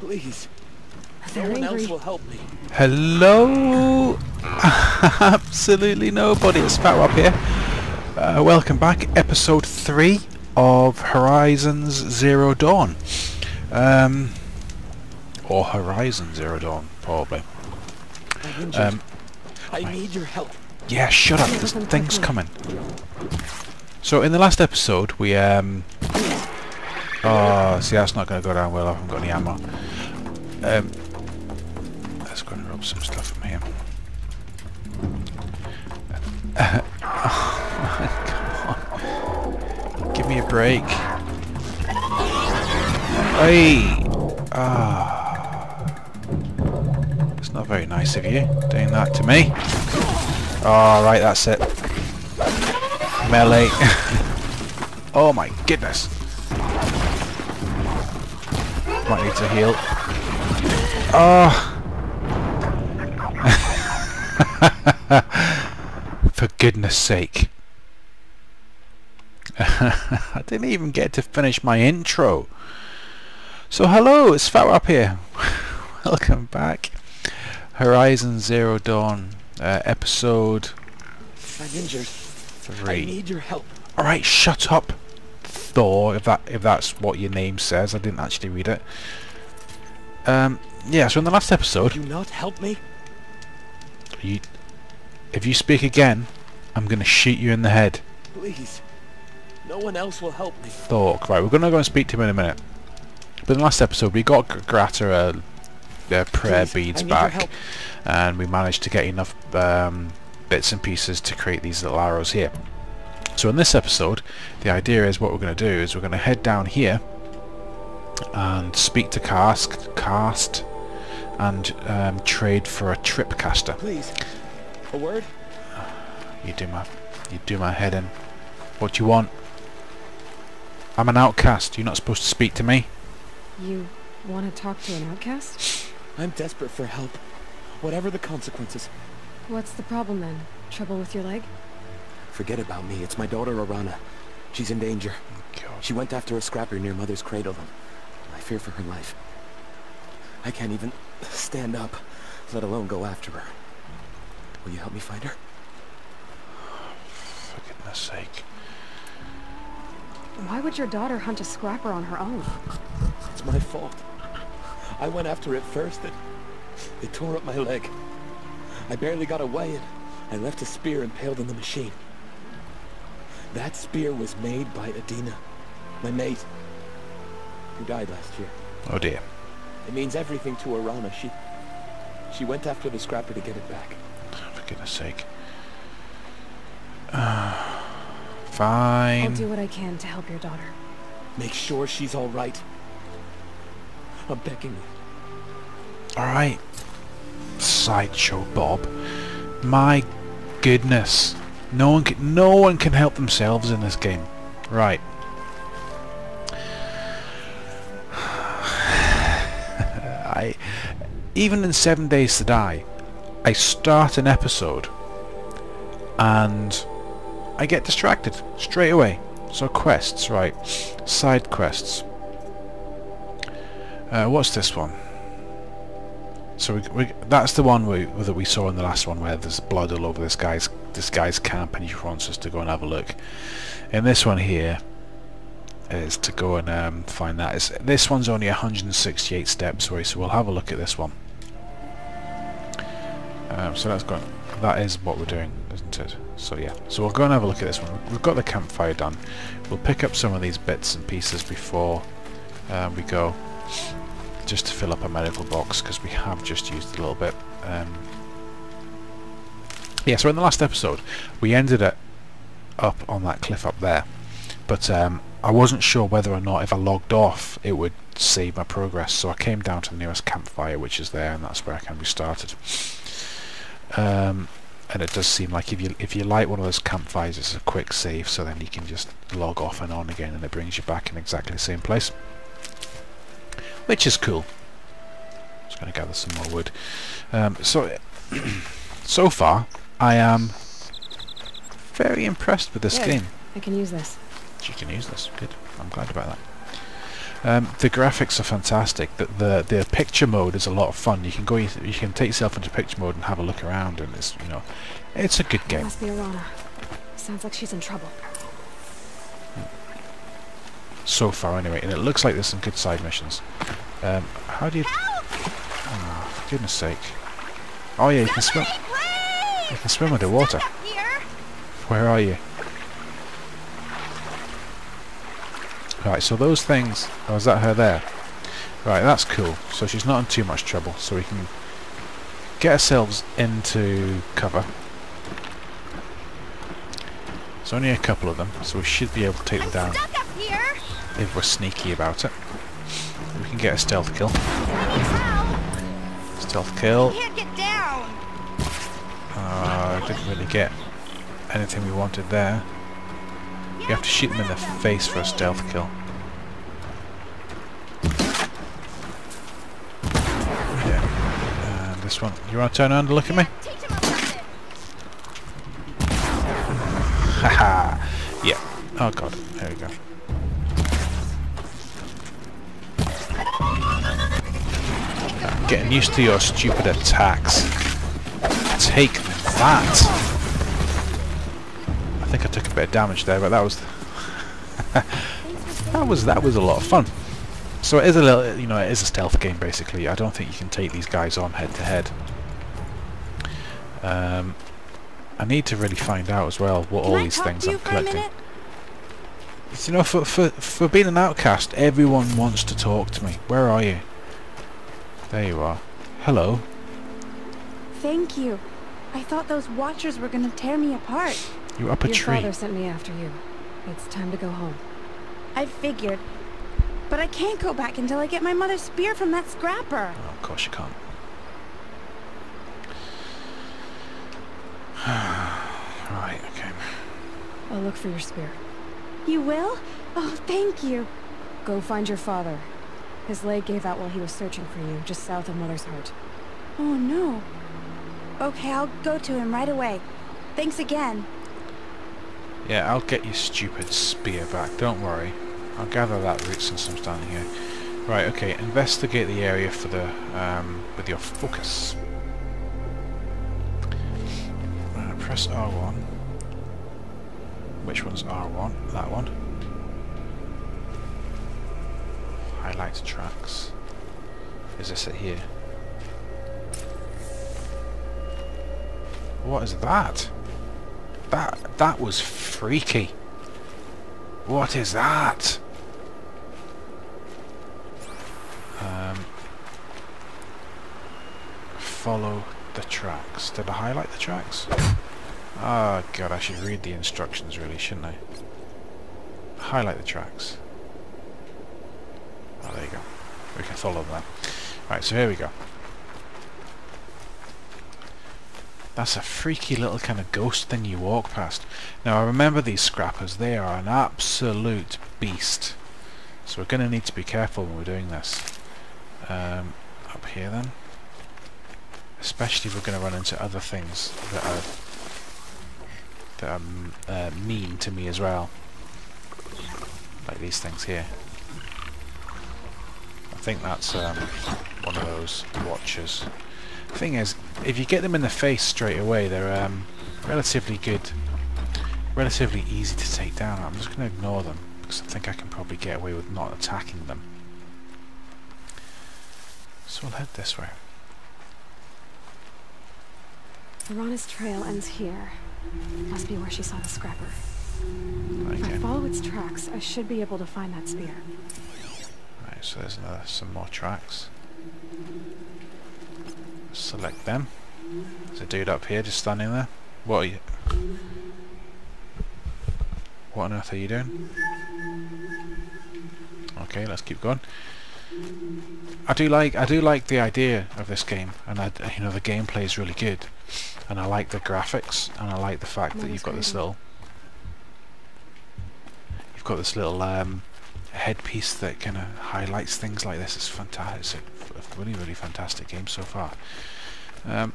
Please. They're no one angry. else will help me. Hello? Absolutely nobody. It's Fatwap here. Uh, welcome back. Episode 3 of Horizons Zero Dawn. Um, or Horizon Zero Dawn, probably. Um, I need your help. yeah, shut up. There's things coming. So in the last episode, we um. Oh, see, that's not going to go down well. I haven't got any ammo. Um, let's go and rub some stuff from here. oh! Give me a break. Hey! Ah. It's not very nice of you doing that to me. Oh, right, that's it. Melee. oh my goodness. Might need to heal. Oh. For goodness sake. I didn't even get to finish my intro. So hello, it's Fatwap here. Welcome back. Horizon Zero Dawn, uh, episode I'm injured. I need your help. All right, shut up, Thor. If that if that's what your name says, I didn't actually read it. Um, yeah. So in the last episode, you not help me? you, if you speak again, I'm gonna shoot you in the head, Please. No one else will help me. Thor. Right, we're gonna go and speak to him in a minute. But in the last episode, we got Grata uh, uh, prayer Please, beads I need your back, and we managed to get enough um, bits and pieces to create these little arrows here. So in this episode, the idea is what we're going to do is we're going to head down here and speak to Karst, Karst, and um, trade for a trip caster. Please. A word? You do my, you do my head in. What do you want? I'm an outcast. You're not supposed to speak to me. You want to talk to an outcast? I'm desperate for help. Whatever the consequences. What's the problem then? Trouble with your leg? Forget about me. It's my daughter, Arana. She's in danger. God. She went after a scrapper near Mother's cradle, and I fear for her life. I can't even stand up, let alone go after her. Will you help me find her? For goodness sake. Why would your daughter hunt a scrapper on her own? It's my fault. I went after it first, and it tore up my leg. I barely got away, and I left a spear impaled in the machine. That spear was made by Adina, my mate, who died last year. Oh dear. It means everything to Arana. She, she went after the scrapper to get it back. Oh, for goodness sake. Fine. I'll do what I can to help your daughter. Make sure she's all right. I'm begging you. Alright. Sideshow Bob. My goodness. No one can no one can help themselves in this game. Right. I even in seven days to die, I start an episode and I get distracted straight away. So quests, right. Side quests. Uh, what's this one? So we, we, that's the one we, that we saw in the last one where there's blood all over this guy's this guy's camp and he wants us to go and have a look. And this one here is to go and um, find that. It's, this one's only 168 steps away, so we'll have a look at this one. Um, so that's going. That is what we're doing, isn't it? So yeah. So we'll go and have a look at this one. We've got the campfire done. We'll pick up some of these bits and pieces before uh, we go just to fill up a medical box because we have just used a little bit. Um, yeah, so in the last episode we ended it up on that cliff up there, but um, I wasn't sure whether or not if I logged off it would save my progress, so I came down to the nearest campfire which is there and that's where I can be started. Um, and it does seem like if you if you light one of those campfires it's a quick save so then you can just log off and on again and it brings you back in exactly the same place which is cool. Just going to gather some more wood. Um, so, so far, I am very impressed with this Good. game. I can use this. You can use this. Good. I'm glad about that. Um, the graphics are fantastic. The, the the picture mode is a lot of fun. You can go, you can take yourself into picture mode and have a look around, and it's you know, it's a good It game. must be Arana. Sounds like she's in trouble. so far anyway, and it looks like there's some good side missions. Um, how do you... Oh, goodness sake. Oh yeah, you can swim. You can swim under water. Where are you? Right, so those things... Oh, is that her there? Right, that's cool. So she's not in too much trouble, so we can get ourselves into cover. There's only a couple of them, so we should be able to take them down Stuck up here. if we're sneaky about it. We can get a stealth kill. Stealth kill. Uh, didn't really get anything we wanted there. You have to shoot them in the face for a stealth kill. Yeah. And this one. You want to turn around and look at me? Haha. yeah. Oh god. There we go. I'm getting used to your stupid attacks. Take that. I think I took a bit of damage there, but that was that was that was a lot of fun. So it is a little, you know, it is a stealth game basically. I don't think you can take these guys on head to head. Um, I need to really find out as well what Can all I these things I'm collecting. You know, for, for for being an outcast, everyone wants to talk to me. Where are you? There you are. Hello. Thank you. I thought those watchers were gonna tear me apart. You up a Your tree? father sent me after you. It's time to go home. I figured. But I can't go back until I get my mother's spear from that scrapper. Oh, of course you can't. right. Okay. I'll look for your spear. You will? Oh, thank you. Go find your father. His leg gave out while he was searching for you, just south of Mother's Heart. Oh, no. Okay, I'll go to him right away. Thanks again. Yeah, I'll get your stupid spear back. Don't worry. I'll gather that root since I'm standing here. Right. Okay. Investigate the area for the um, with your focus. Uh, press R1. Which one's R1? That one. Highlight tracks. Is this it here? What is that? That that was freaky. What is that? Um, follow the tracks. Did I highlight the tracks? Oh god, I should read the instructions really, shouldn't I? Highlight the tracks. Oh, there you go. We can follow them. Right, so here we go. That's a freaky little kind of ghost thing you walk past. Now I remember these scrappers, they are an absolute beast. So we're going to need to be careful when we're doing this. Um, up here then. Especially if we're going to run into other things that are, that are uh, mean to me as well. Like these things here. I think that's um, one of those watchers. Thing is, if you get them in the face straight away, they're um, relatively good, relatively easy to take down. I'm just going to ignore them because I think I can probably get away with not attacking them. So we'll head this way. Arana's trail ends here. Must be where she saw the scrapper. If I follow its tracks, I should be able to find that spear. Right, so there's another, some more tracks. Select them. There's a dude up here just standing there. What are you? What on earth are you doing? Okay, let's keep going. I do like I do like the idea of this game, and I you know the gameplay is really good, and I like the graphics, and I like the fact that Mine you've got this little you've got this little um, headpiece that kind of highlights things like this. It's fantastic. It's a really really fantastic game so far. Um,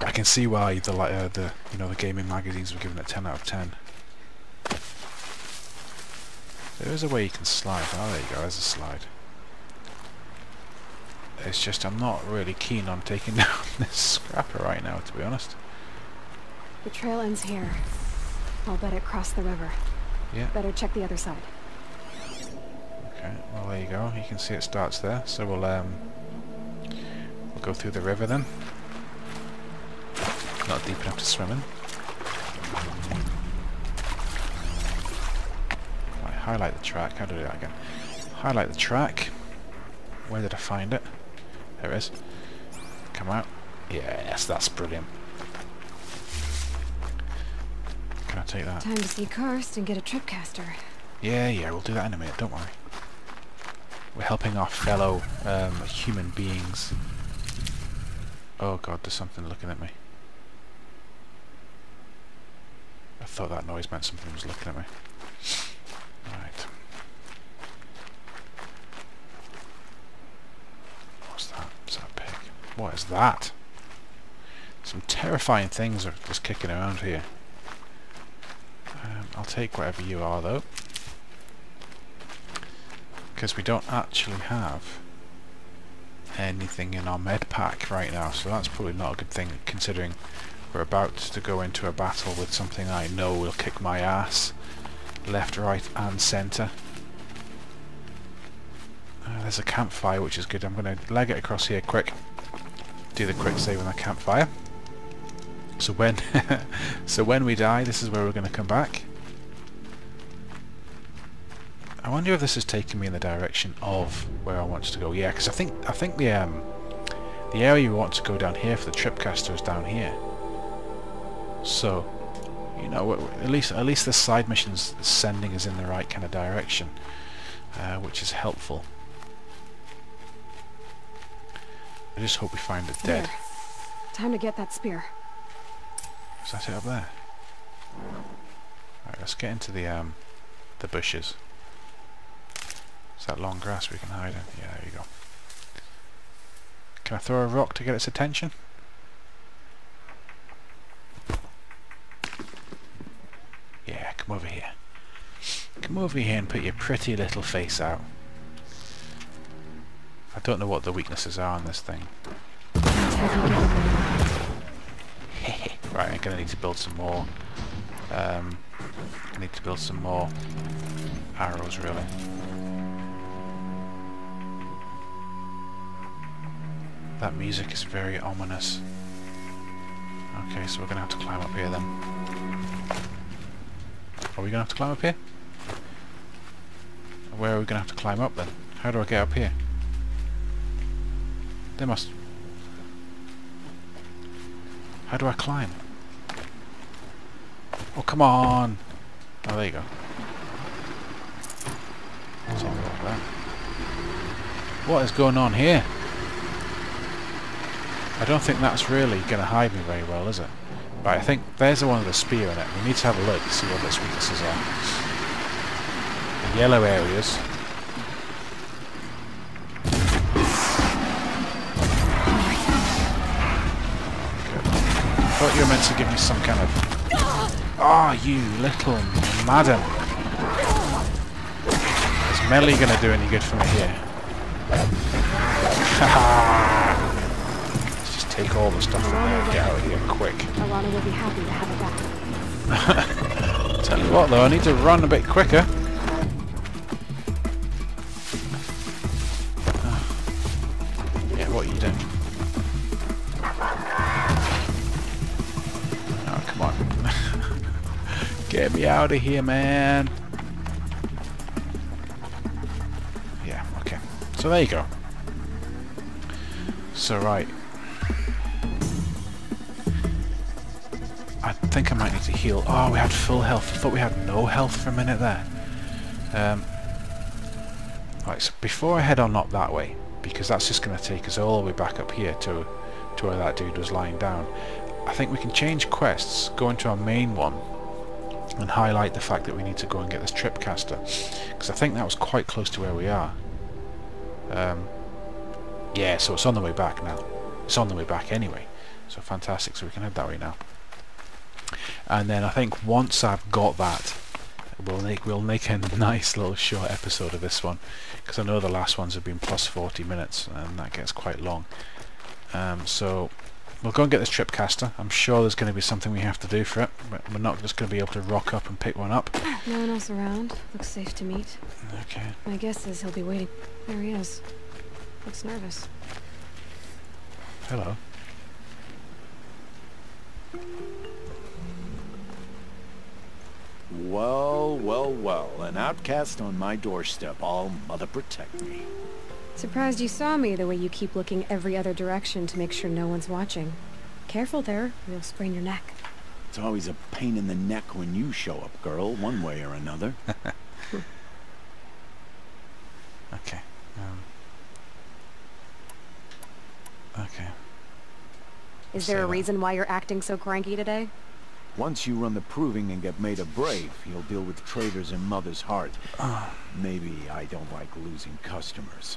I can see why the uh, the you know the gaming magazines were given a 10 out of 10. There is a way you can slide. Oh, there you go. There's a slide. It's just I'm not really keen on taking down this scrapper right now, to be honest. The trail ends here. I'll bet it crossed the river. Yeah. Better check the other side. Okay, well there you go. You can see it starts there. So we'll um we'll go through the river then. Not deep enough to swim in. Right, highlight the track. How do I do that again? Highlight the track. Where did I find it? There it is. Come out. Yes, that's brilliant. Can I take that? Time to see Karst and get a tripcaster. Yeah, yeah, we'll do that in a minute, don't worry. We're helping our fellow um, human beings. Oh god, there's something looking at me. I thought that noise meant something was looking at me. Right. What's that? Is that pig? What is that? Some terrifying things are just kicking around here. Um, I'll take whatever you are though because we don't actually have anything in our med pack right now so that's probably not a good thing considering we're about to go into a battle with something I know will kick my ass left, right and centre uh, there's a campfire which is good. I'm going to leg it across here quick. Do the quick save on the campfire. So when so when we die this is where we're going to come back I wonder if this is taking me in the direction of where I want to go. Yeah, because I think I think the um the area we want to go down here for the tripcaster is down here. So, you know, at least at least the side missions sending us in the right kind of direction, uh, which is helpful. I just hope we find it dead. There. Time to get that spear. Is that it up there? Alright, let's get into the um the bushes. That long grass we can hide in? Yeah, there you go. Can I throw a rock to get its attention? Yeah, come over here. Come over here and put your pretty little face out. I don't know what the weaknesses are on this thing. right, I'm gonna need to build some more. Um, I need to build some more arrows, really. That music is very ominous. Okay, so we're gonna have to climb up here then. Are we gonna have to climb up here? Where are we gonna have to climb up then? How do I get up here? They must... How do I climb? Oh, come on! Oh, there you go. What is going on here? I don't think that's really going to hide me very well, is it? Right, I think there's the one with the spear in it. We need to have a look to see what its weaknesses are. The yellow areas. I thought you were meant to give me some kind of... Ah, oh, you little madam. Is melee going to do any good for me here? Haha! Take all the stuff from there and get out of here quick. Arana will be happy to have it back. Tell you what though, I need to run a bit quicker. yeah, what are you doing? Oh, come on. Get me out of here, man. Yeah, okay. So there you go. So right, need to heal. Oh, we had full health. I thought we had no health for a minute there. Um, right, so before I head on up that way, because that's just going to take us all the way back up here to, to where that dude was lying down, I think we can change quests, go into our main one, and highlight the fact that we need to go and get this tripcaster. Because I think that was quite close to where we are. Um, yeah, so it's on the way back now. It's on the way back anyway. So fantastic, so we can head that way now and then I think once I've got that We'll make we'll make a nice little short episode of this one because I know the last ones have been plus 40 minutes and that gets quite long. Um, so we'll go and get this tripcaster. I'm sure there's going to be something we have to do for it, but we're not just going to be able to rock up and pick one up. No one else around. Looks safe to meet. Okay. My guess is he'll be waiting. There he is. Looks nervous. Hello. Well, well, well. An outcast on my doorstep. All mother protect me. Surprised you saw me the way you keep looking every other direction to make sure no one's watching. Careful there, or you'll sprain your neck. It's always a pain in the neck when you show up, girl, one way or another. Okay. Um. Okay. Is there a So- reason why you're acting so cranky today? Once you run the proving and get made a brave, you'll deal with traitors in Mother's Heart. Maybe I don't like losing customers.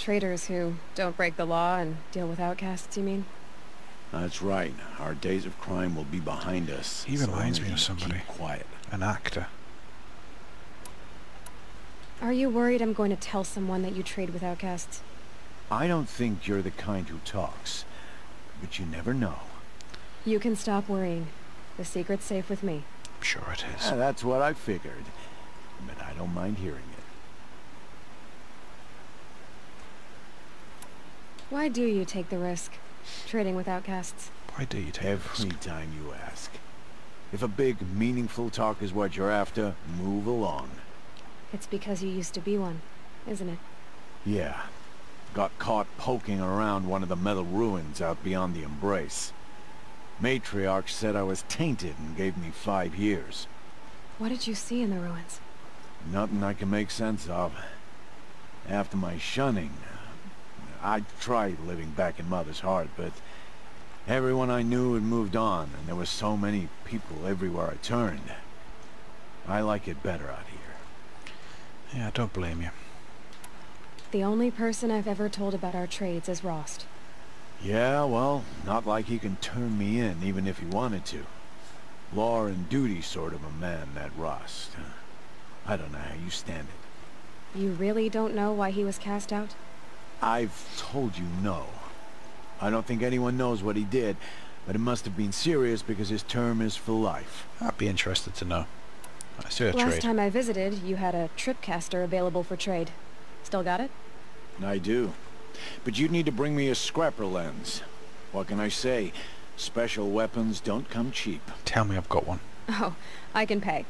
Traitors who don't break the law and deal with outcasts, you mean? That's right. Our days of crime will be behind us. He reminds long me of somebody. Keep quiet. An actor. Are you worried I'm going to tell someone that you trade with outcasts? I don't think you're the kind who talks, but you never know. You can stop worrying. The secret's safe with me. I'm sure it is. Ah, that's what I figured, but I don't mind hearing it. Why do you take the risk? Trading with outcasts? Why do you take Every this? time you ask. If a big, meaningful talk is what you're after, move along. It's because you used to be one, isn't it? Yeah. Got caught poking around one of the metal ruins out beyond the Embrace. Matriarch said I was tainted and gave me five years. What did you see in the ruins? Nothing I can make sense of. After my shunning, uh, I tried living back in Mother's Heart, but everyone I knew had moved on, and there were so many people everywhere I turned. I like it better out here. Yeah, I don't blame you. The only person I've ever told about our trades is Rost. Yeah, well, not like he can turn me in, even if he wanted to. Law and duty sort of a man, that Rost. I don't know how you stand it. You really don't know why he was cast out? I've told you no. I don't think anyone knows what he did, but it must have been serious because his term is for life. I'd be interested to know. Let's do a Last trade. time I visited, you had a tripcaster available for trade. Still got it? I do. But you'd need to bring me a scrapper lens. What can I say? Special weapons don't come cheap. Tell me I've got one. Oh, I can pay.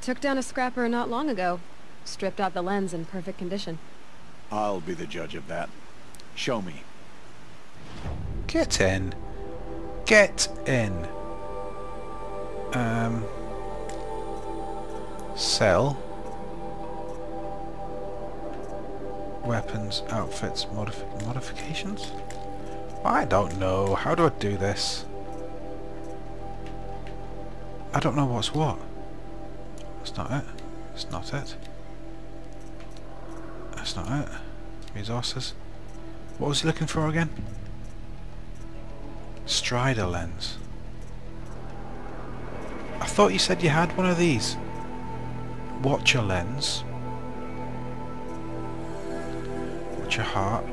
Took down a scrapper not long ago. Stripped out the lens in perfect condition. I'll be the judge of that. Show me. Get in. Get in. Um. Sell. Weapons, outfits, modifi modifications? I don't know. How do I do this? I don't know what's what. That's not it. It's not it. That's not it. Resources. What was he looking for again? Strider lens. I thought you said you had one of these. Watcher lens. Watcher heart.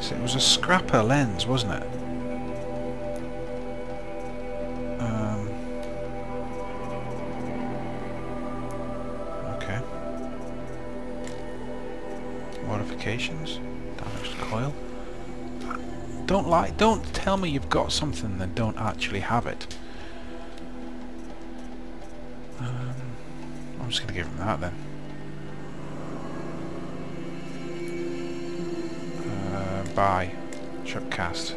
So it was a scrapper lens, wasn't it? Um, okay. Modifications. Damaged coil. Don't lie. Don't tell me you've got something then don't actually have it. I'm just gonna give him that then. Uh, buy. Tripcast.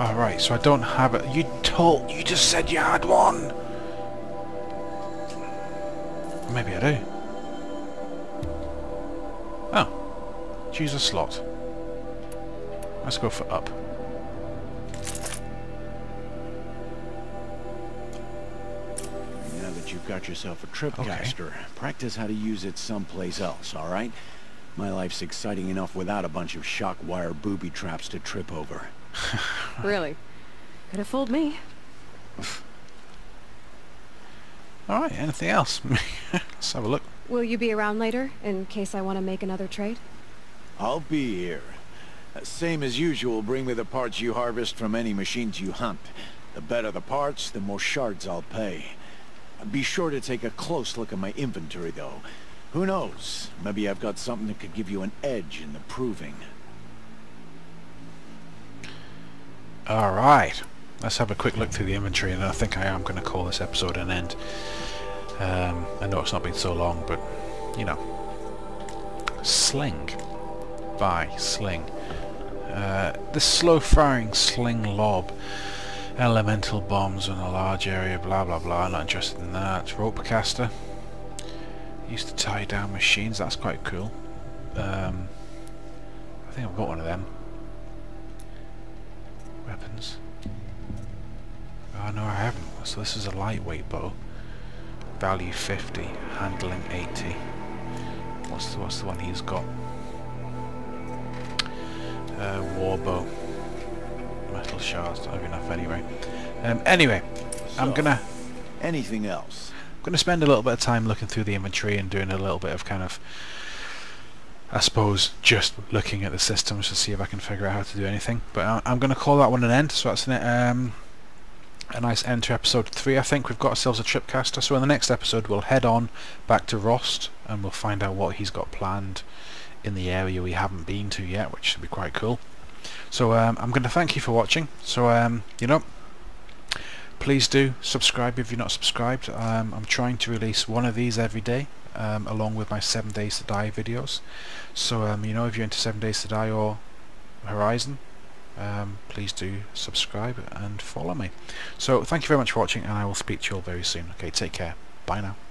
Alright, so I don't have it. You told... You just said you had one! Maybe I do. Oh. Choose a slot. Let's go for up. Got yourself a tripcaster, practice how to use it someplace else, all right? My life's exciting enough without a bunch of shock wire booby traps to trip over. Really? Could have fooled me. Alright, anything else? Let's have a look. Will you be around later, in case I want to make another trade? I'll be here. Uh, Same as usual, bring me the parts you harvest from any machines you hunt. The better the parts, the more shards I'll pay. Be sure to take a close look at my inventory, though. Who knows? Maybe I've got something that could give you an edge in the proving. Alright, let's have a quick look through the inventory and I think I am going to call this episode an end. Um, I know it's not been so long, but, you know. Sling. Buy. Sling. Uh, the slow-firing sling lob. Elemental bombs on a large area, blah blah blah, I'm not interested in that. Rope caster. Used to tie down machines, that's quite cool. Um, I think I've got one of them. Weapons. Oh no I haven't. So this is a lightweight bow. Value 50, handling 80. What's the, what's the one he's got? Uh, war bow. Metal shards, don't have enough anyway. Um, anyway, I'm gonna Anything else? I'm going to spend a little bit of time looking through the inventory and doing a little bit of kind of I suppose just looking at the systems to see if I can figure out how to do anything but I- I'm going to call that one an end so that's an, um, a nice end to episode 3 I think we've got ourselves a tripcaster so in the next episode we'll head on back to Rost and we'll find out what he's got planned in the area we haven't been to yet which should be quite cool so um, I'm going to thank you for watching. So um, you know please do subscribe if you're not subscribed. Um, I'm trying to release one of these every day um, along with my 7 days to die videos. So um, you know if you're into 7 days to die or Horizon um, please do subscribe and follow me. So thank you very much for watching and I will speak to you all very soon. Okay take care. Bye now